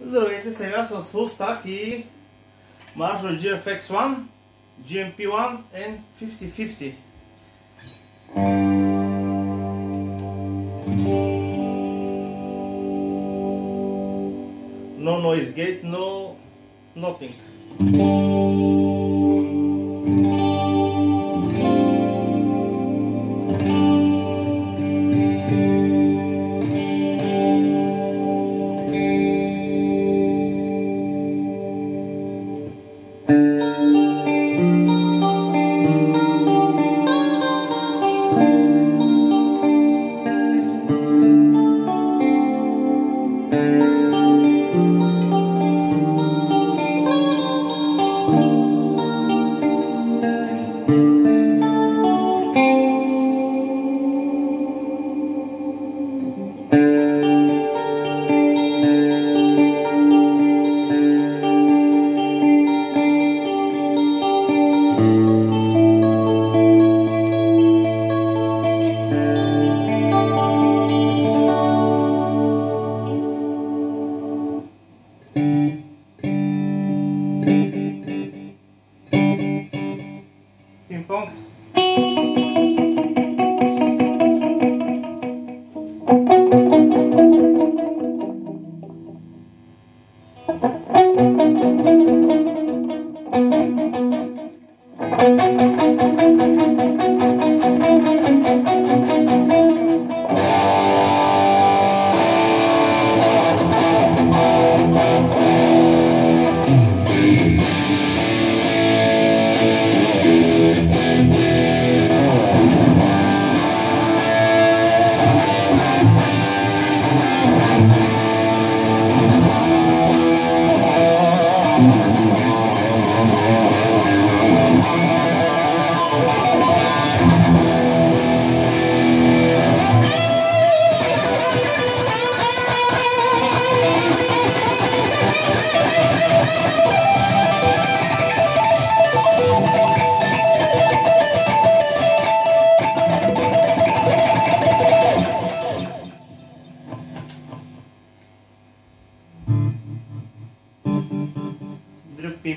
Zdrowiety Senior successful tak i Marshall JFX1, JMP1 and 5050. No noise gate, no nothing.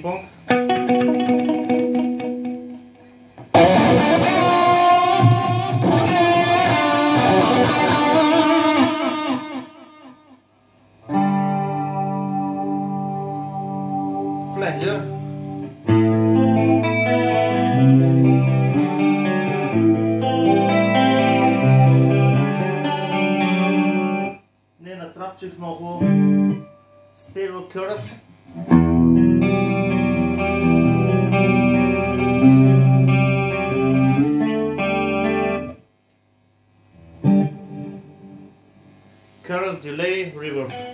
tipo. Flanger. Не натрапчив много стереокъръс. Delay reverb.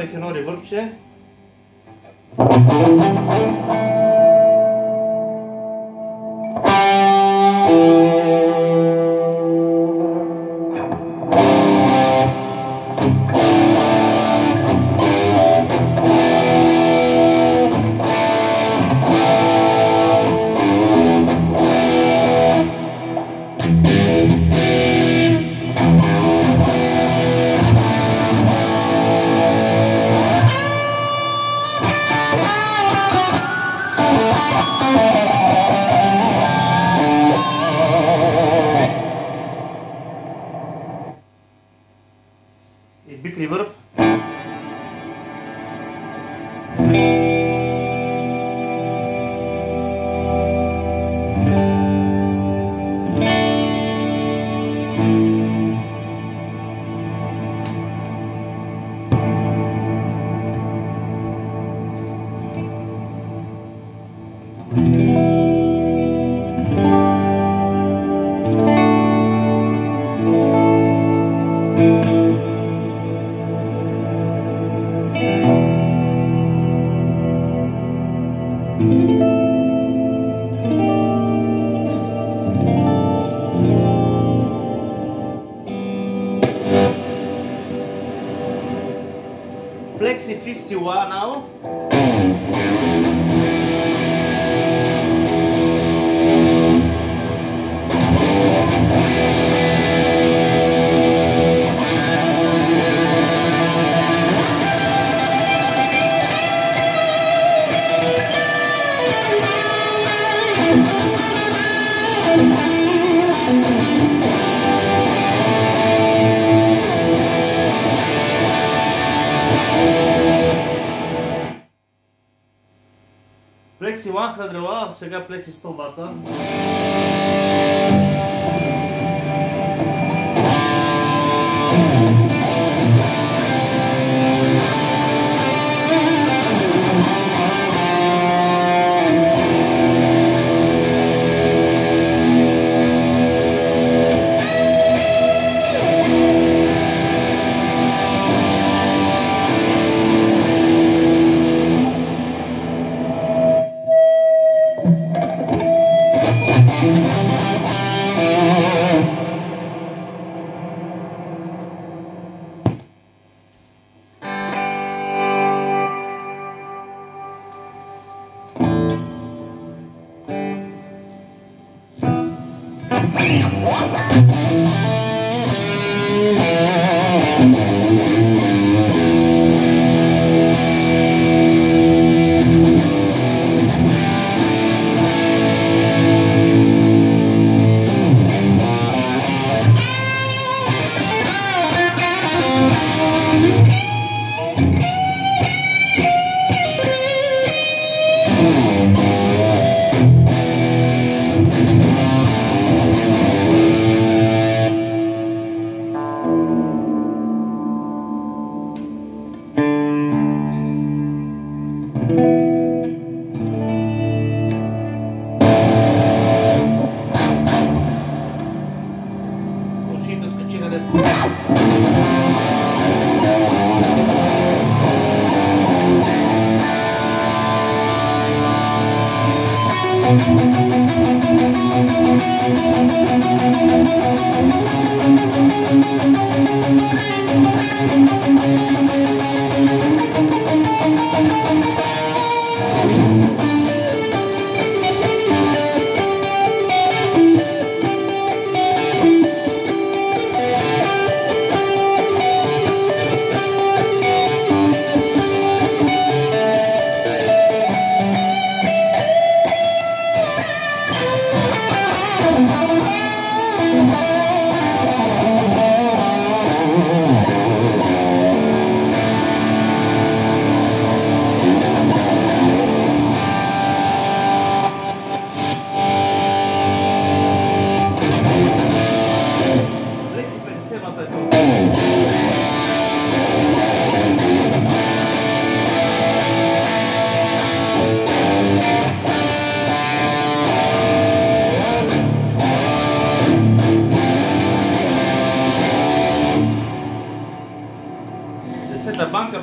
હવે ફેનો રિવર્બ છે Plexi 51 now. ფლექსი 100 აქვს, შეგა ფლექსი 100 ბატა.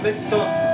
別と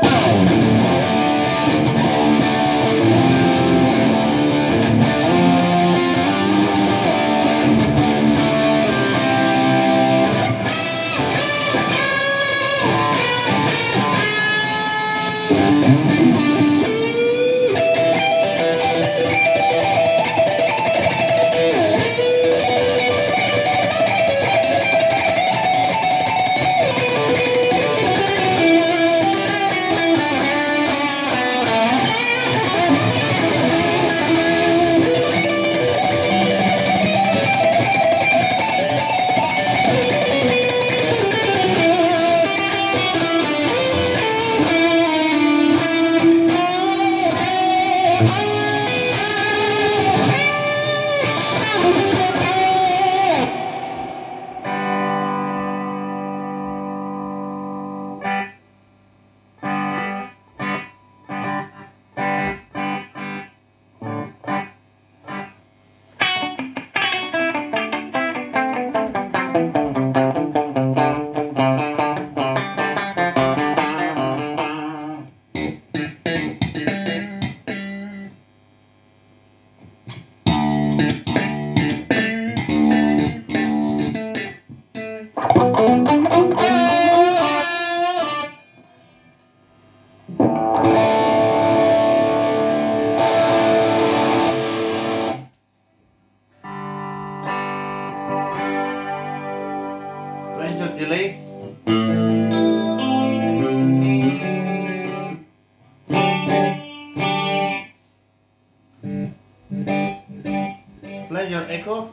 Flanger echo.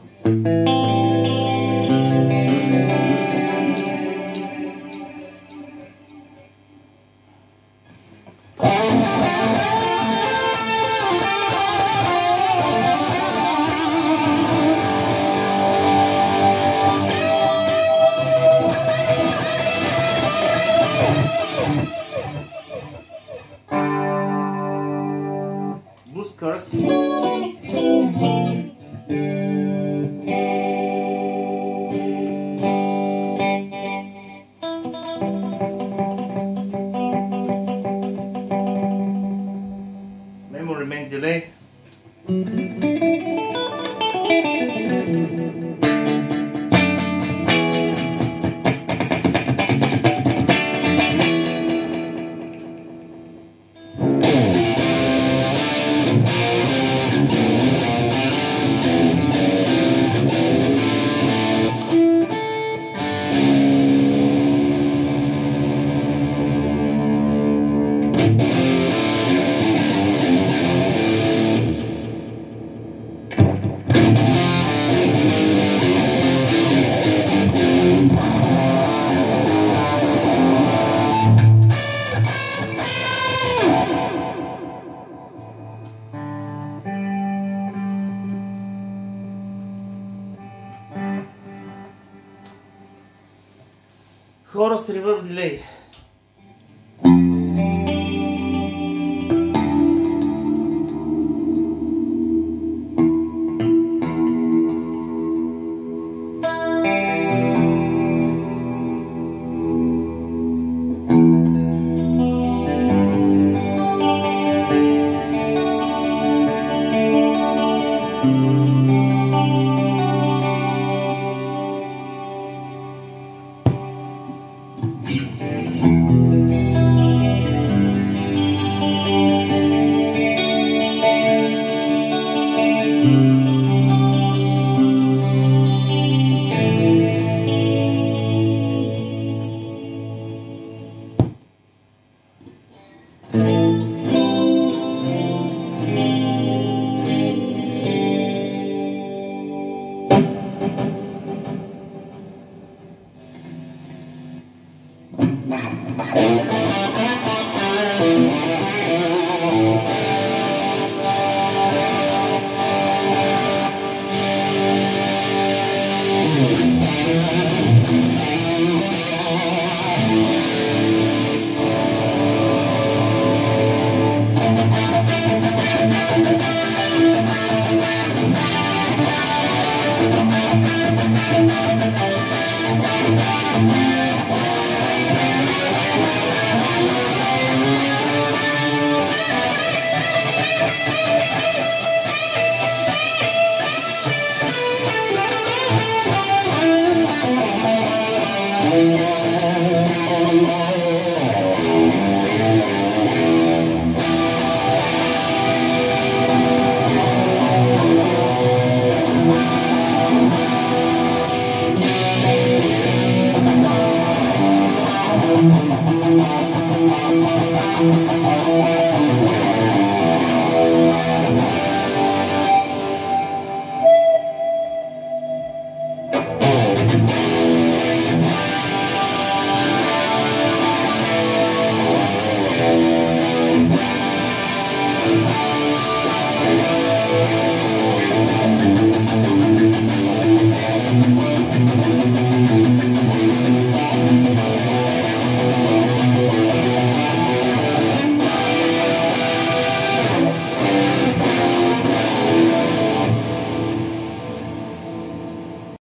Boost chorus. Música nosso livro de lei. Oh,